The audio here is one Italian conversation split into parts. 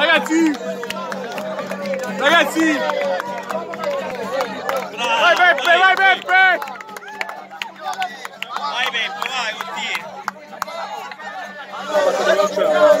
Ragazzi! Ragazzi! Vai Peppe, vai continui.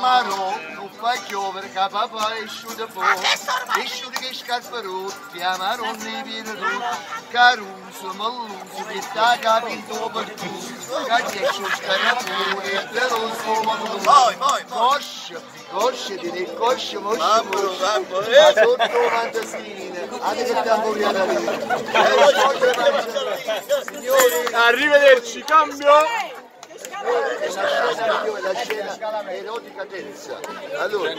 Maro, non fai piovere che papà è asciuto fuori, asciuto che scarpe rotte, amaroni viene rotti, caruso, malluso, che sta capito per tutti, che è scarpone, però sono Vai, vai, vai. Coscia, coscia, dire coscia, moscia, Vabbè, moscia. vabbè. Ma sotto fantasine, anche che tamburiata lì. Signori, Arrivederci, cambio! Una scena, erotica tensa. Allora,